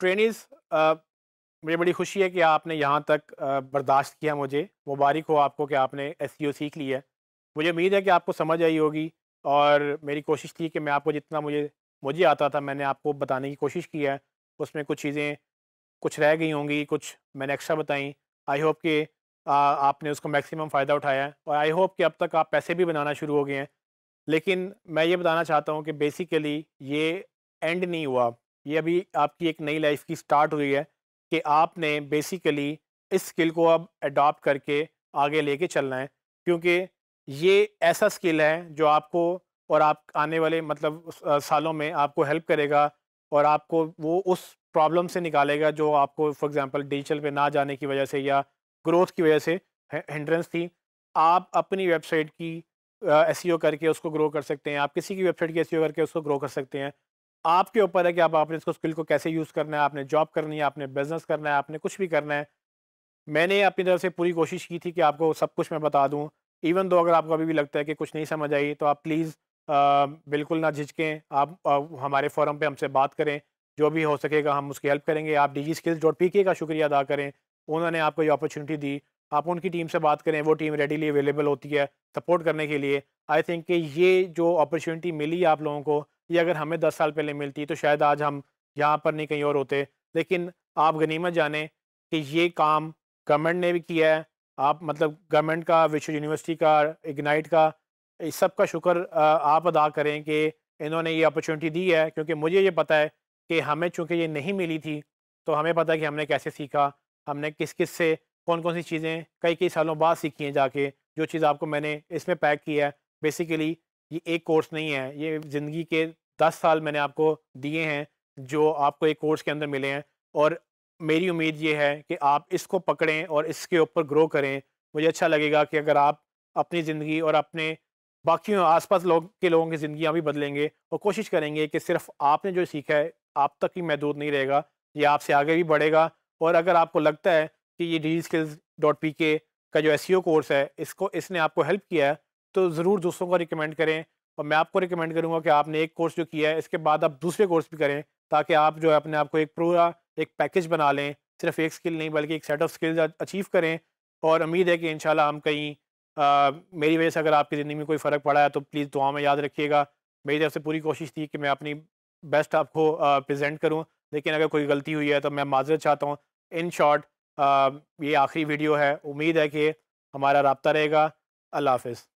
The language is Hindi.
ट्रेनीज़ मुझे बड़ी खुशी है कि आपने यहाँ तक बर्दाश्त किया मुझे। मुबारक हो आपको कि आपने एस सीख ली है। मुझे उम्मीद है कि आपको समझ आई होगी और मेरी कोशिश थी कि मैं आपको जितना मुझे मुझे आता था मैंने आपको बताने की कोशिश की है। उसमें कुछ चीज़ें, कुछ रह गई होंगी, कुछ मैंने एक्स्ट्रा बताई। आई होप कि आपने उसको मैक्सिमम फ़ायदा उठाया है और आई होप कि अब तक आप पैसे भी बनाना शुरू हो गए हैं। लेकिन मैं ये बताना चाहता हूँ कि बेसिकली ये एंड नहीं हुआ। ये अभी आपकी एक नई लाइफ की स्टार्ट हुई है कि आपने बेसिकली इस स्किल को अब अडॉप्ट करके आगे लेके चलना है। क्योंकि ये ऐसा स्किल है जो आपको और आप आने वाले मतलब सालों में आपको हेल्प करेगा और आपको वो उस प्रॉब्लम से निकालेगा जो आपको फॉर एग्जांपल डिजिटल पे ना जाने की वजह से या ग्रोथ की वजह से हिंड्रेंस थी। आप अपनी वेबसाइट की एस e करके उसको ग्रो कर सकते हैं, आप किसी की वेबसाइट की एस e करके उसको ग्रो कर सकते हैं। आपके ऊपर है कि आप आपने इसको स्किल को कैसे यूज़ करना है आपने जॉब करनी है आपने बिज़नेस करना है आपने कुछ भी करना है। मैंने अपनी तरफ़ से पूरी कोशिश की थी कि आपको सब कुछ मैं बता दूँ। इवन दो अगर आपको अभी भी लगता है कि कुछ नहीं समझ आई तो आप प्लीज़ बिल्कुल ना झिझकें। आप आ, हमारे फोरम पे हमसे बात करें। जो भी हो सकेगा हम उसकी हेल्प करेंगे। आप D G skills dot P K का शुक्रिया अदा करें। उन्होंने आपको ये अपॉर्चुनिटी दी। आप उनकी टीम से बात करें। वो टीम रेडीली अवेलेबल होती है सपोर्ट करने के लिए। आई थिंक कि ये जो अपॉर्चुनिटी मिली आप लोगों को ये अगर हमें दस साल पहले मिलती तो शायद आज हम यहाँ पर नहीं कहीं और होते। लेकिन आप गनीमत जाने कि ये काम गवर्नमेंट ने भी किया है। आप मतलब गवर्नमेंट का, विश्व यूनिवर्सिटी का इग्नाइट का, इस सब का शुक्र आप अदा करें कि इन्होंने ये अपॉर्चुनिटी दी है। क्योंकि मुझे ये पता है कि हमें चूँकि ये नहीं मिली थी तो हमें पता है कि हमने कैसे सीखा, हमने किस किस से कौन कौन सी चीज़ें कई कई सालों बाद सीखी हैं जाके। जो चीज़ आपको मैंने इसमें पैक किया है बेसिकली ये एक कोर्स नहीं है, ये ज़िंदगी के दस साल मैंने आपको दिए हैं, जो आपको एक कोर्स के अंदर मिले हैं। और मेरी उम्मीद ये है कि आप इसको पकड़ें और इसके ऊपर ग्रो करें। मुझे अच्छा लगेगा कि अगर आप अपनी ज़िंदगी और अपने बाकी आसपास लोग, के लोगों की ज़िंदियाँ भी बदलेंगे और कोशिश करेंगे कि सिर्फ़ आपने जो सीखा है, आप तक ही महदूद नहीं रहेगा, ये आपसे आगे भी बढ़ेगा। और अगर आपको लगता है कि ये D skills dot P K का जो एस कोर्स है, इसको, इसने आपको हेल्प किया है तो ज़रूर दूसरों को रिकमेंड करें और मैं आपको रिकमेंड करूँगा कि आपने एक कोर्स जो किया है इसके बाद आप दूसरे कोर्स भी करें ताकि आप जो है अपने आप को एक पूरा एक पैकेज बना लें सिर्फ़ एक स्किल नहीं बल्कि एक सेट ऑफ़ स्किल्स अचीव करें और उम्मीद है कि इन हम कहीं आ, मेरी वजह से अगर आपकी ज़िंदगी में कोई फ़र्क पड़ा है तो प्लीज़ दुआ में याद रखिएगा। मेरी तरफ़ से पूरी कोशिश थी कि मैं अपनी बेस्ट आपको प्रजेंट करूँ लेकिन अगर कोई गलती हुई है तो मैं माजरत चाहता हूँ। इन शॉर्ट ये आखिरी वीडियो है उम्मीद है कि हमारा रबता रहेगा। अल्लाह हाफ़